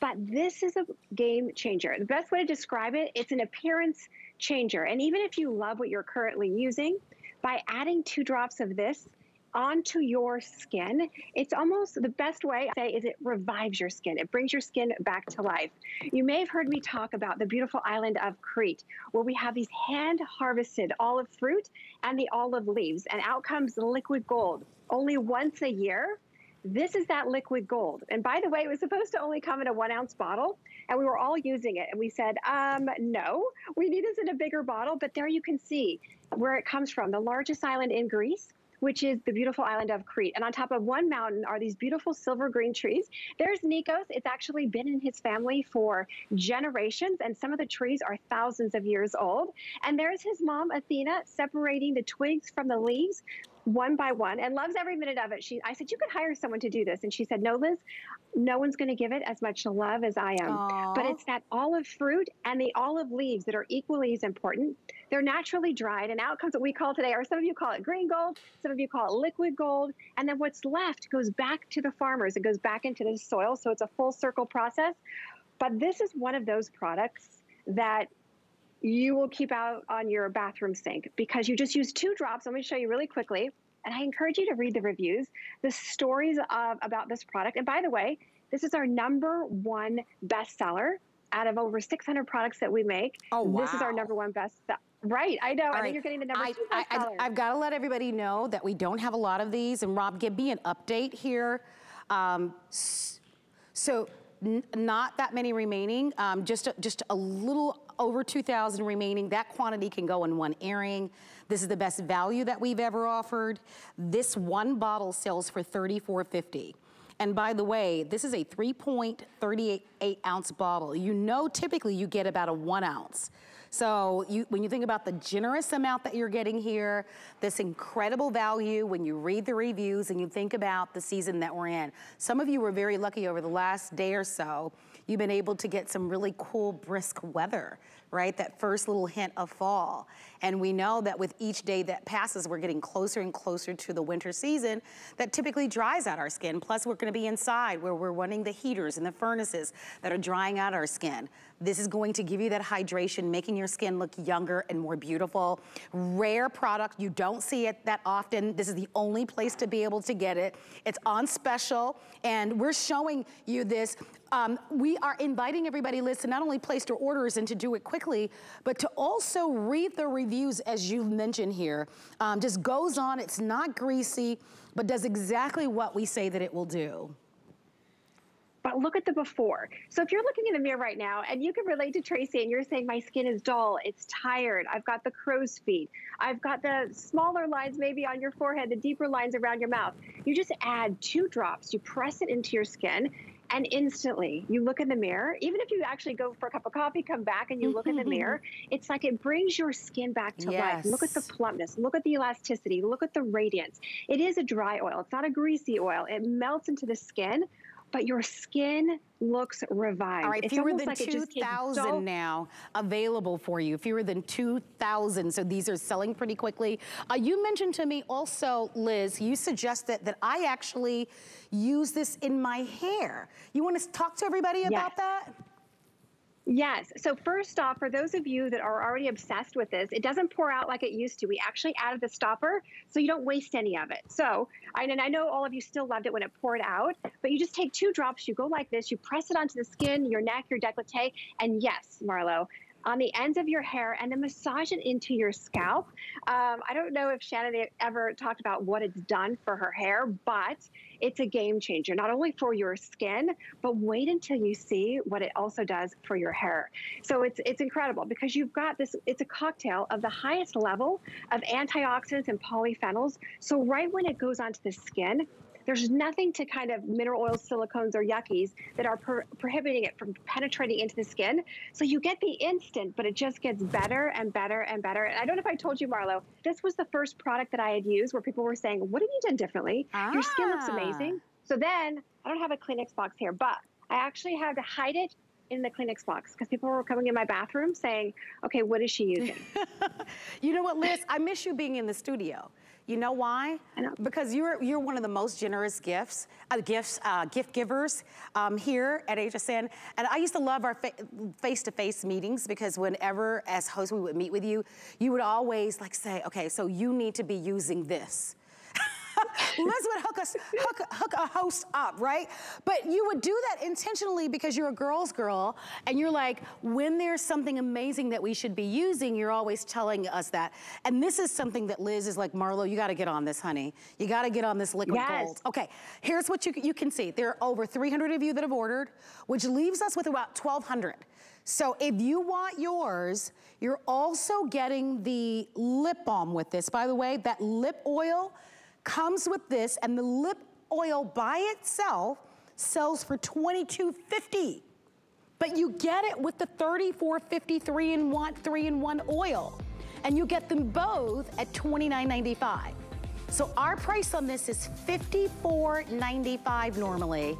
But this is a game changer. The best way to describe it, it's an appearance changer. And even if you love what you're currently using, by adding two drops of this onto your skin, it's almost the best way I say is it revives your skin. It brings your skin back to life. You may have heard me talk about the beautiful island of Crete, where we have these hand harvested olive fruit and the olive leaves, and out comes liquid gold only once a year. This is that liquid gold. And by the way, it was supposed to only come in a one ounce bottle, and we were all using it. And we said, um, no, we need this in a bigger bottle. But there you can see where it comes from, the largest island in Greece which is the beautiful island of Crete. And on top of one mountain are these beautiful silver green trees. There's Nikos. It's actually been in his family for generations, and some of the trees are thousands of years old. And there's his mom, Athena, separating the twigs from the leaves one by one and loves every minute of it. She, I said, you could hire someone to do this. And she said, no, Liz, no one's going to give it as much love as I am. Aww. But it's that olive fruit and the olive leaves that are equally as important. They're naturally dried and out comes what we call today, or some of you call it green gold, some of you call it liquid gold. And then what's left goes back to the farmers. It goes back into the soil. So it's a full circle process. But this is one of those products that you will keep out on your bathroom sink because you just use two drops. Let me show you really quickly. And I encourage you to read the reviews, the stories of, about this product. And by the way, this is our number one bestseller out of over 600 products that we make. Oh, wow. This is our number one best Right, I know. All I right. think you're getting the number I, two I, I, I've got to let everybody know that we don't have a lot of these. And Rob, give me an update here. Um, so not that many remaining, um, just, a, just a little over 2,000 remaining. That quantity can go in one airing. This is the best value that we've ever offered. This one bottle sells for $34.50. And by the way, this is a 3.38 ounce bottle. You know typically you get about a one ounce. So you, when you think about the generous amount that you're getting here, this incredible value, when you read the reviews and you think about the season that we're in, some of you were very lucky over the last day or so. You've been able to get some really cool brisk weather right? That first little hint of fall. And we know that with each day that passes, we're getting closer and closer to the winter season that typically dries out our skin. Plus, we're gonna be inside where we're running the heaters and the furnaces that are drying out our skin. This is going to give you that hydration, making your skin look younger and more beautiful. Rare product, you don't see it that often. This is the only place to be able to get it. It's on special, and we're showing you this um, we are inviting everybody, Liz, to not only place their orders and to do it quickly, but to also read the reviews as you've mentioned here. Um, just goes on, it's not greasy, but does exactly what we say that it will do. But look at the before. So if you're looking in the mirror right now and you can relate to Tracy and you're saying my skin is dull, it's tired, I've got the crow's feet, I've got the smaller lines maybe on your forehead, the deeper lines around your mouth, you just add two drops, you press it into your skin and instantly you look in the mirror, even if you actually go for a cup of coffee, come back and you look in the mm-hmm. mirror, it's like it brings your skin back to yes. life. Look at the plumpness, look at the elasticity, look at the radiance. It is a dry oil, it's not a greasy oil. It melts into the skin, but your skin looks revived. All right, it's fewer than like 2,000 now available for you, fewer than 2,000. So these are selling pretty quickly. Uh, you mentioned to me also, Liz, you suggested that I actually use this in my hair. You want to talk to everybody yes. about that? Yes. So first off, for those of you that are already obsessed with this, it doesn't pour out like it used to. We actually added the stopper so you don't waste any of it. So, and I know all of you still loved it when it poured out, but you just take two drops, you go like this, you press it onto the skin, your neck, your décolleté, and yes, Marlo, on the ends of your hair and then massage it into your scalp. Um, I don't know if Shannon ever talked about what it's done for her hair, but it's a game changer, not only for your skin, but wait until you see what it also does for your hair. So it's, it's incredible because you've got this, it's a cocktail of the highest level of antioxidants and polyphenols. So right when it goes onto the skin, there's nothing to kind of mineral oils, silicones, or yuckies that are pro prohibiting it from penetrating into the skin. So you get the instant, but it just gets better and better and better. And I don't know if I told you, Marlo, this was the first product that I had used where people were saying, what have you done differently? Ah. Your skin looks ah. amazing. So then I don't have a Kleenex box here, but I actually had to hide it in the Kleenex box because people were coming in my bathroom saying, okay, what is she using? you know what, Liz? I miss you being in the studio. You know why? Know. Because you're you're one of the most generous gifts, uh, gifts, uh, gift givers um, here at HSN. And I used to love our face-to-face -face meetings because whenever, as host, we would meet with you, you would always like say, okay, so you need to be using this. Liz would hook us, hook, hook a host up, right? But you would do that intentionally because you're a girl's girl and you're like, when there's something amazing that we should be using, you're always telling us that. And this is something that Liz is like, Marlo, you gotta get on this, honey. You gotta get on this liquid yes. gold. Okay, here's what you, you can see. There are over 300 of you that have ordered, which leaves us with about 1,200. So if you want yours, you're also getting the lip balm with this. By the way, that lip oil, comes with this and the lip oil by itself sells for $22.50. But you get it with the 34.50 three in one, three in one oil. And you get them both at $29.95. So our price on this is $54.95 normally.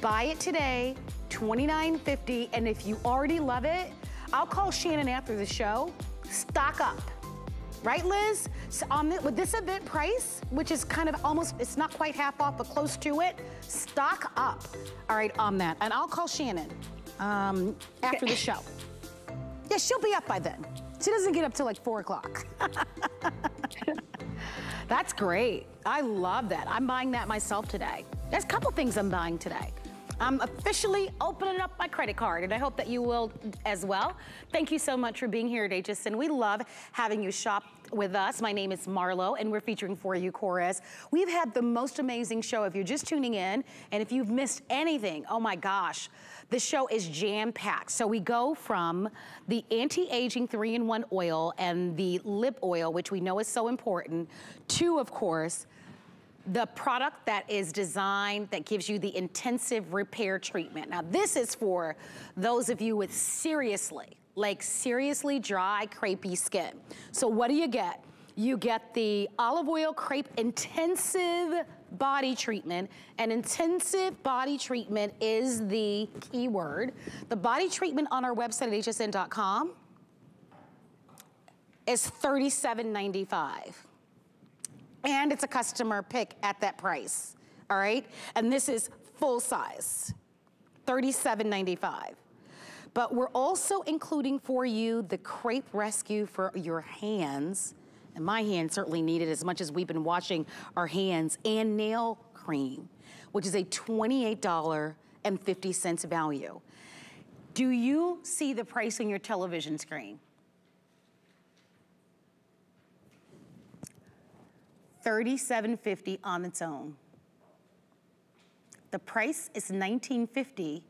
Buy it today, $29.50. And if you already love it, I'll call Shannon after the show. Stock up. Right, Liz? So on the, with this event price, which is kind of almost, it's not quite half off, but close to it, stock up, all right, on that. And I'll call Shannon um, after the show. Yeah, she'll be up by then. She doesn't get up till like four o'clock. That's great. I love that. I'm buying that myself today. There's a couple things I'm buying today. I'm officially opening up my credit card, and I hope that you will as well. Thank you so much for being here at HSN. We love having you shop with us. My name is Marlo, and we're featuring for you Korres. We've had the most amazing show. If you're just tuning in, and if you've missed anything, oh my gosh, the show is jam-packed. So we go from the anti-aging three-in-one oil and the lip oil, which we know is so important, to, of course, the product that is designed that gives you the intensive repair treatment. Now this is for those of you with seriously, like seriously dry, crepey skin. So what do you get? You get the olive oil crepe intensive body treatment. And intensive body treatment is the key word. The body treatment on our website at hsn.com is $37.95 and it's a customer pick at that price, all right? And this is full size, $37.95. But we're also including for you the Crepe Rescue for your hands. And my hands certainly need it as much as we've been washing our hands and nail cream, which is a $28.50 value. Do you see the price on your television screen? $37.50 on its own. The price is $19.50,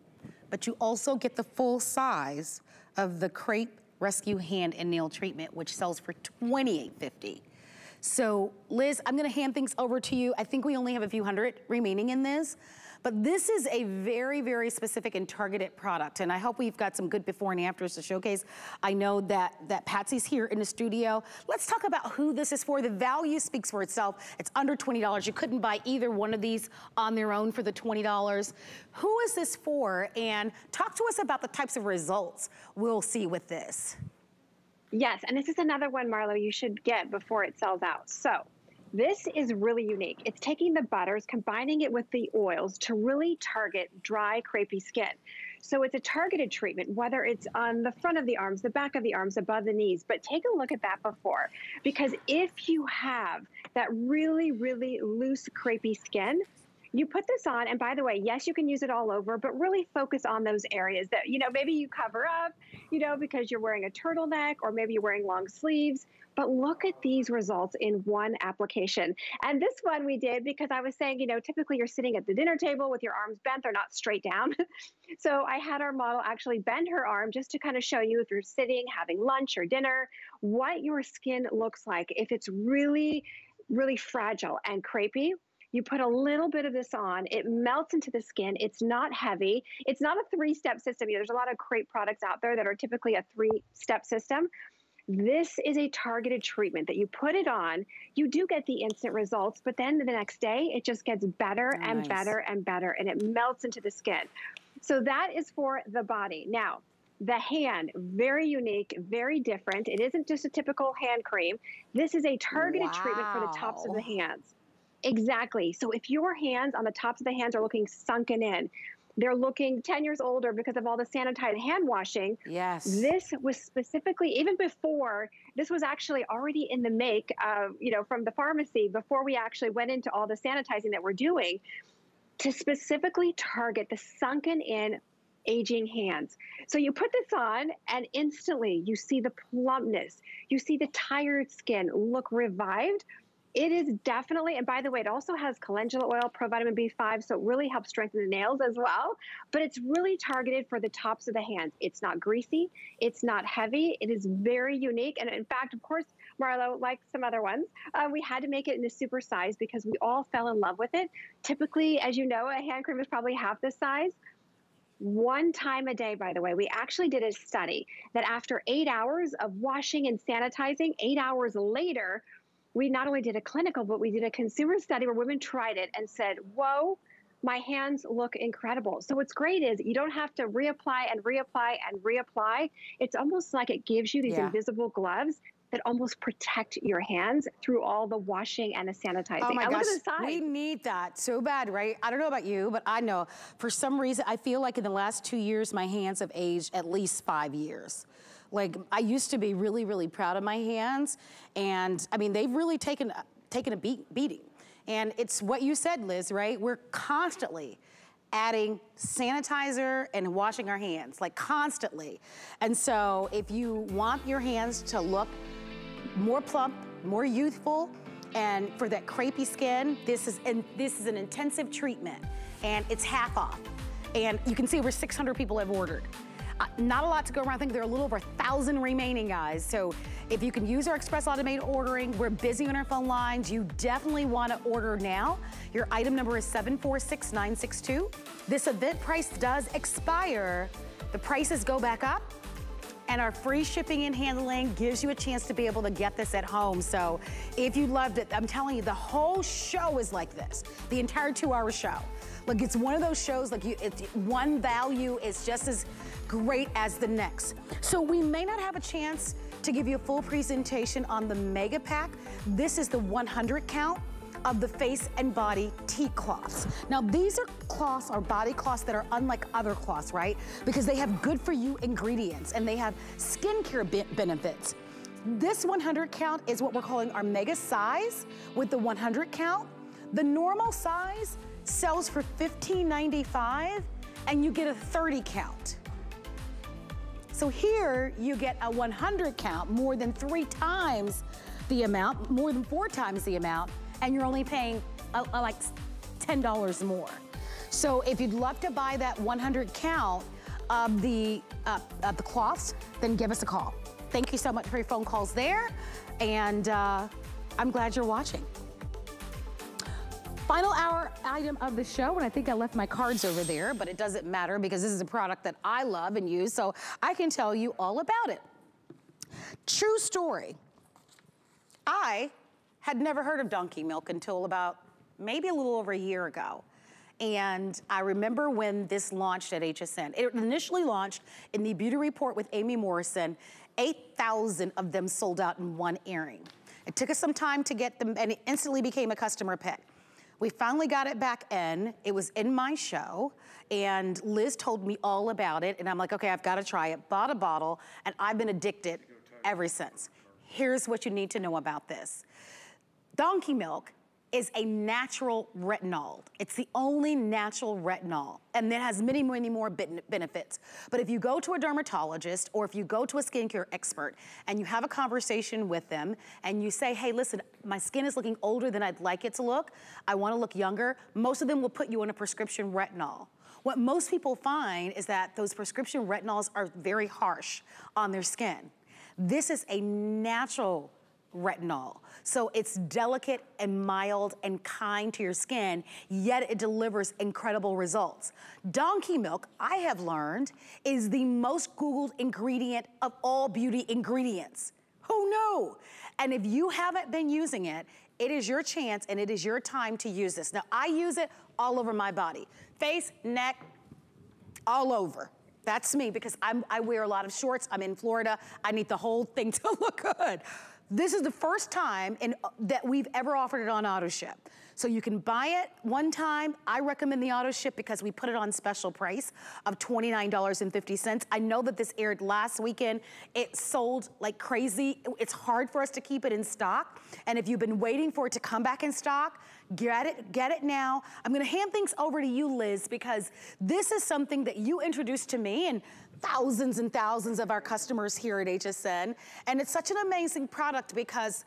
but you also get the full size of the Crepe Rescue Hand and Nail Treatment, which sells for $28.50. So Liz, I'm gonna hand things over to you. I think we only have a few hundred remaining in this. But this is a very, very specific and targeted product. And I hope we've got some good before and afters to showcase. I know that, that Patsy's here in the studio. Let's talk about who this is for. The value speaks for itself. It's under $20. You couldn't buy either one of these on their own for the $20. Who is this for? And talk to us about the types of results we'll see with this. Yes, and this is another one, Marlo, you should get before it sells out. So this is really unique. It's taking the butters, combining it with the oils to really target dry, crepey skin. So it's a targeted treatment, whether it's on the front of the arms, the back of the arms, above the knees. But take a look at that before, because if you have that really, really loose, crepey skin, you put this on, and by the way, yes, you can use it all over, but really focus on those areas that, you know, maybe you cover up, you know, because you're wearing a turtleneck or maybe you're wearing long sleeves. But look at these results in one application. And this one we did because I was saying, you know, typically you're sitting at the dinner table with your arms bent, they're not straight down. so I had our model actually bend her arm just to kind of show you if you're sitting, having lunch or dinner, what your skin looks like. If it's really, really fragile and crepey, you put a little bit of this on, it melts into the skin. It's not heavy. It's not a three step system. There's a lot of crepe products out there that are typically a three step system. This is a targeted treatment that you put it on, you do get the instant results, but then the next day it just gets better oh, and nice. better and better and it melts into the skin. So that is for the body. Now, the hand, very unique, very different. It isn't just a typical hand cream. This is a targeted wow. treatment for the tops of the hands. Exactly. So if your hands on the tops of the hands are looking sunken in, they're looking 10 years older because of all the sanitized hand washing. Yes. This was specifically, even before, this was actually already in the make, of, you know, from the pharmacy before we actually went into all the sanitizing that we're doing to specifically target the sunken in aging hands. So you put this on and instantly you see the plumpness, you see the tired skin look revived it is definitely, and by the way, it also has calendula oil, provitamin B5, so it really helps strengthen the nails as well. But it's really targeted for the tops of the hands. It's not greasy, it's not heavy, it is very unique. And in fact, of course, Marlo, like some other ones, uh, we had to make it in a super size because we all fell in love with it. Typically, as you know, a hand cream is probably half this size one time a day, by the way. We actually did a study that after eight hours of washing and sanitizing, eight hours later, we not only did a clinical, but we did a consumer study where women tried it and said, whoa, my hands look incredible. So what's great is you don't have to reapply and reapply and reapply. It's almost like it gives you these yeah. invisible gloves that almost protect your hands through all the washing and the sanitizing. Oh my gosh, we need that so bad, right? I don't know about you, but I know for some reason, I feel like in the last two years, my hands have aged at least five years. Like I used to be really, really proud of my hands. And I mean, they've really taken, taken a beat, beating. And it's what you said, Liz, right? We're constantly adding sanitizer and washing our hands, like constantly. And so if you want your hands to look more plump, more youthful, and for that crepey skin, this is, and this is an intensive treatment and it's half off. And you can see over 600 people have ordered. Uh, not a lot to go around. I think there are a little over a thousand remaining, guys. So if you can use our express automated ordering, we're busy on our phone lines. You definitely want to order now. Your item number is 746962. This event price does expire. The prices go back up and our free shipping and handling gives you a chance to be able to get this at home. So if you loved it, I'm telling you, the whole show is like this, the entire two hour show. Like it's one of those shows, like you, one value is just as great as the next. So we may not have a chance to give you a full presentation on the mega pack. This is the 100 count. of the face and body tea cloths. Now, these are cloths or body cloths that are unlike other cloths, right? Because they have good for you ingredients and they have skincare be benefits. This 100 count is what we're calling our mega size with the 100 count. The normal size sells for $15.95 and you get a 30 count. So here you get a 100 count, more than three times the amount, more than four times the amount, and you're only paying uh, uh, like $10 more. So if you'd love to buy that 100 count of the, uh, of the cloths, then give us a call. Thank you so much for your phone calls there, and uh, I'm glad you're watching. Final hour item of the show, and I think I left my cards over there, but it doesn't matter because this is a product that I love and use, so I can tell you all about it. True story. I had never heard of donkey milk until about maybe a little over a year ago. And I remember when this launched at HSN. It initially launched in the Beauty Report with Amy Morrison. 8,000 of them sold out in one airing. It took us some time to get them and it instantly became a customer pick. We finally got it back in. It was in my show and Liz told me all about it and I'm like, okay, I've got to try it. Bought a bottle and I've been addicted ever since. Here's what you need to know about this. Donkey milk is a natural retinol. It's the only natural retinol, and it has many, many more benefits. But if you go to a dermatologist or if you go to a skincare expert and you have a conversation with them and you say, hey, listen, my skin is looking older than I'd like it to look, I wanna look younger, most of them will put you on a prescription retinol. What most people find is that those prescription retinols are very harsh on their skin. This is a natural retinol. So it's delicate and mild and kind to your skin, yet it delivers incredible results. Donkey milk, I have learned, is the most Googled ingredient of all beauty ingredients. Who knew? And if you haven't been using it, it is your chance and it is your time to use this. Now, I use it all over my body. Face, neck, all over. That's me because I'm, i wear a lot of shorts. I'm in Florida. I need the whole thing to look good. This is the first time in, uh, that we've ever offered it on auto ship. So you can buy it one time. I recommend the auto ship because we put it on special price of $29.50. I know that this aired last weekend. It sold like crazy. It's hard for us to keep it in stock. And if you've been waiting for it to come back in stock, get it, get it now. I'm gonna hand things over to you, Liz, because this is something that you introduced to me and thousands and thousands of our customers here at HSN. And it's such an amazing product because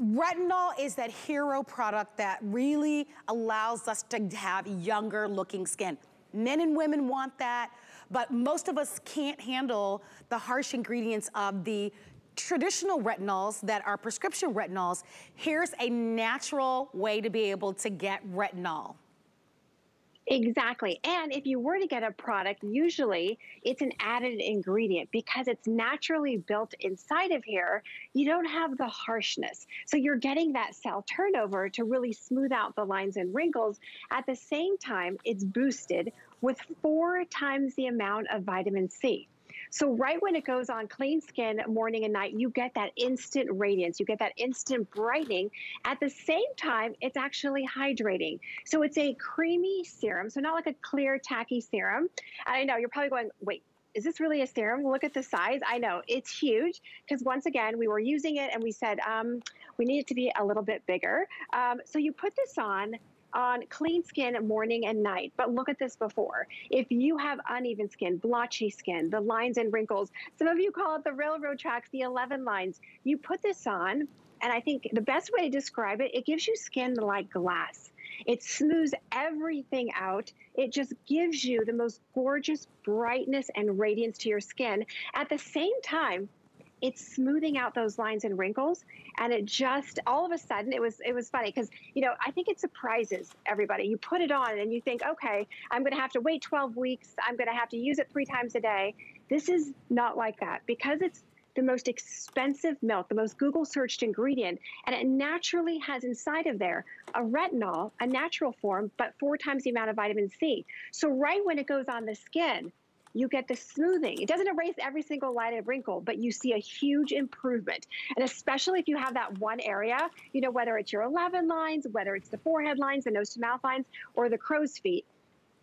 Retinol is that hero product that really allows us to have younger looking skin. Men and women want that, but most of us can't handle the harsh ingredients of the traditional retinols that are prescription retinols. Here's a natural way to be able to get retinol. Exactly. And if you were to get a product, usually it's an added ingredient because it's naturally built inside of here. You don't have the harshness. So you're getting that cell turnover to really smooth out the lines and wrinkles. At the same time, it's boosted with four times the amount of vitamin C. So right when it goes on clean skin morning and night, you get that instant radiance. You get that instant brightening. At the same time, it's actually hydrating. So it's a creamy serum. So not like a clear tacky serum. And I know you're probably going, wait, is this really a serum? Look at the size. I know it's huge because once again, we were using it and we said um, we need it to be a little bit bigger. Um, so you put this on on clean skin morning and night. But look at this before. If you have uneven skin, blotchy skin, the lines and wrinkles, some of you call it the railroad tracks, the 11 lines, you put this on, and I think the best way to describe it, it gives you skin like glass. It smooths everything out. It just gives you the most gorgeous brightness and radiance to your skin. At the same time, it's smoothing out those lines and wrinkles. And it just all of a sudden it was it was funny because you know i think it surprises everybody. You put it on and you think okay i'm going to have to wait 12 weeks. I'm going to have to use it three times a day. This is not like that. Because it's the most expensive milk, the most Google searched ingredient, and it naturally has inside of there a retinol, a natural form, but four times the amount of vitamin C. So right when it goes on the skin, you get the smoothing. It doesn't erase every single line and wrinkle, but you see a huge improvement. And especially if you have that one area, you know, whether it's your 11 lines, whether it's the forehead lines, the nose to mouth lines, or the crow's feet,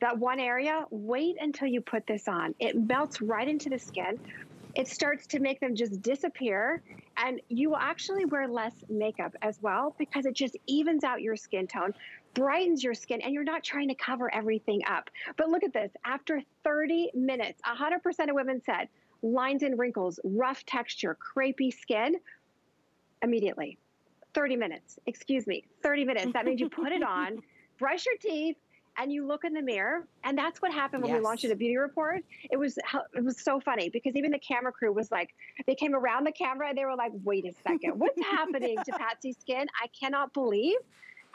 that one area, wait until you put this on. It melts right into the skin. It starts to make them just disappear. And you will actually wear less makeup as well because it just evens out your skin tone, brightens your skin, and you're not trying to cover everything up. But look at this after 30 minutes, 100% of women said lines and wrinkles, rough texture, crepey skin immediately. 30 minutes, excuse me, 30 minutes. That means you put it on, brush your teeth, and you look in the mirror and that's what happened when yes. we launched the beauty report it was it was so funny because even the camera crew was like they came around the camera and they were like wait a second what's happening to patsy's skin i cannot believe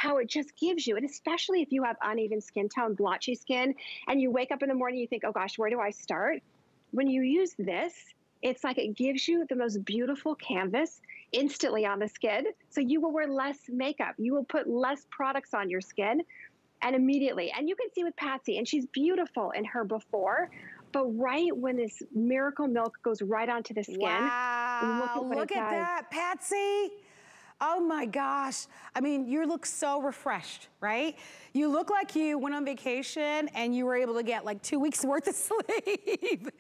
how it just gives you and especially if you have uneven skin tone blotchy skin and you wake up in the morning you think oh gosh where do i start when you use this it's like it gives you the most beautiful canvas instantly on the skin so you will wear less makeup you will put less products on your skin and immediately. And you can see with Patsy, and she's beautiful in her before, but right when this miracle milk goes right onto the skin. Wow, look at, look at that, Patsy. Oh my gosh. I mean, you look so refreshed, right? You look like you went on vacation and you were able to get like two weeks worth of sleep. Isn't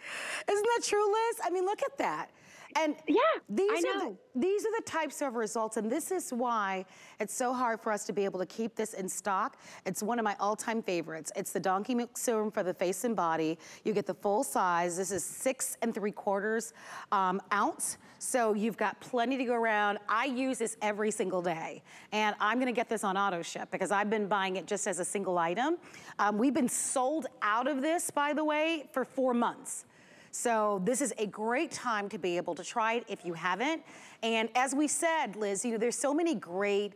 that true, Liz? I mean, look at that. And yeah, these are the, these are the types of results, and this is why it's so hard for us to be able to keep this in stock. It's one of my all-time favorites. It's the Donkey Milk Serum for the face and body. You get the full size. This is six and three quarters um, ounce. So you've got plenty to go around. I use this every single day. And I'm gonna get this on auto ship because I've been buying it just as a single item. Um, we've been sold out of this, by the way, for four months. So this is a great time to be able to try it if you haven't. And as we said, Liz, you know, there's so many great,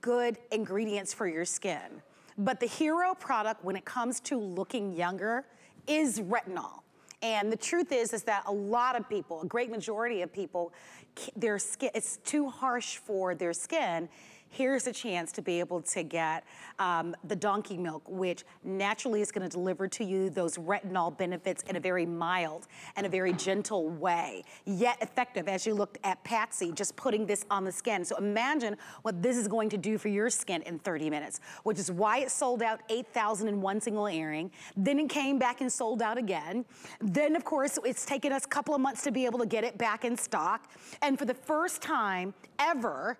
good ingredients for your skin. But the hero product when it comes to looking younger is retinol. And the truth is, is that a lot of people, a great majority of people, their skin, it's too harsh for their skin here's a chance to be able to get um, the donkey milk, which naturally is gonna deliver to you those retinol benefits in a very mild and a very gentle way, yet effective as you looked at Patsy, just putting this on the skin. So imagine what this is going to do for your skin in 30 minutes, which is why it sold out 8,000 in one single airing. Then it came back and sold out again. Then of course, it's taken us a couple of months to be able to get it back in stock. And for the first time ever,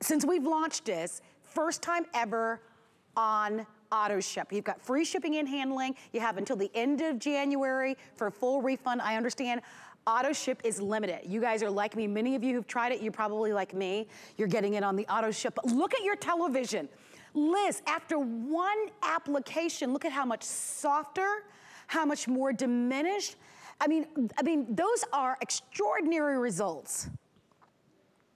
since we've launched this, first time ever on auto ship. You've got free shipping and handling. You have until the end of January for full refund. I understand auto ship is limited. You guys are like me. Many of you who've tried it, you're probably like me. You're getting it on the auto ship. But look at your television. Liz, after one application, look at how much softer, how much more diminished. I mean, I mean, those are extraordinary results.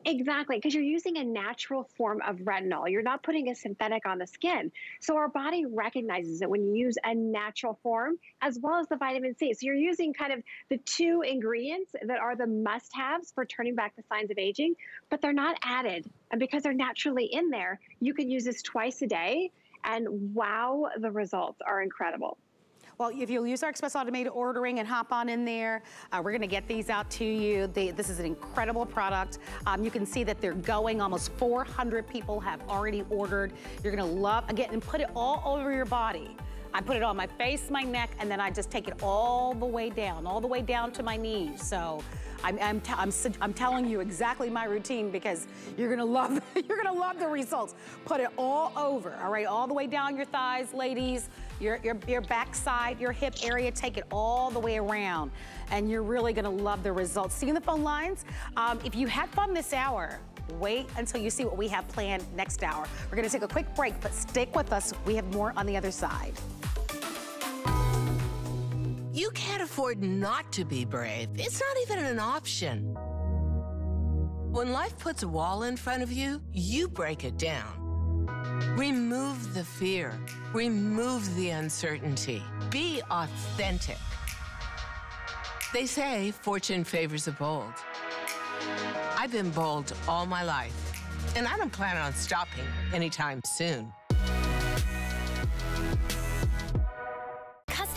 Exactly, because you're using a natural form of retinol. You're not putting a synthetic on the skin. So our body recognizes it when you use a natural form as well as the vitamin C. So you're using kind of the two ingredients that are the must haves for turning back the signs of aging, but they're not added. And because they're naturally in there, you can use this twice a day. And wow, the results are incredible. Well, if you'll use our express automated ordering and hop on in there, uh, we're gonna get these out to you. They, this is an incredible product. Um, you can see that they're going. Almost 400 people have already ordered. You're gonna love, again, and put it all over your body. I put it on my face, my neck, and then I just take it all the way down, all the way down to my knees. So I'm, I'm, I'm, I'm, telling you exactly my routine because you're gonna love, you're gonna love the results. Put it all over, all right, all the way down your thighs, ladies, your, your, your backside, your hip area, take it all the way around. And you're really gonna love the results. See you in the phone lines. Um, if you had fun this hour, wait until you see what we have planned next hour. We're gonna take a quick break, but stick with us. We have more on the other side. You can't afford not to be brave. It's not even an option. When life puts a wall in front of you, you break it down. Remove the fear. Remove the uncertainty. Be authentic. They say fortune favors the bold. I've been bold all my life, and I don't plan on stopping anytime soon.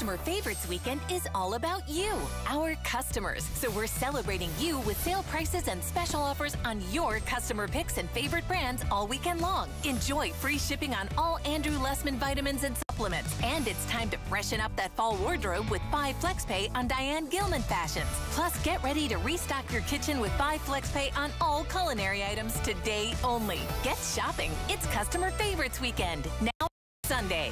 Customer Favorites Weekend is all about you, our customers. So we're celebrating you with sale prices and special offers on your customer picks and favorite brands all weekend long. Enjoy free shipping on all Andrew Lessman vitamins and supplements. And it's time to freshen up that fall wardrobe with Buy FlexPay on Diane Gilman fashions. Plus, get ready to restock your kitchen with Buy FlexPay on all culinary items today only. Get shopping. It's Customer Favorites Weekend. Now Sunday.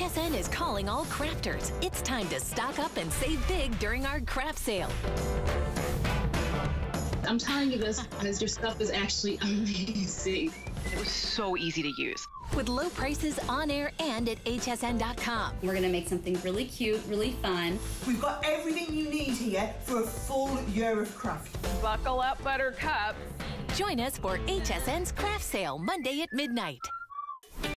HSN is calling all crafters. It's time to stock up and save big during our craft sale. I'm telling you this because your stuff is actually amazing. It was so easy to use. With low prices on air and at hsn.com. We're going to make something really cute, really fun. We've got everything you need here for a full year of craft. Buckle up, Buttercup. Join us for HSN's craft sale Monday at midnight.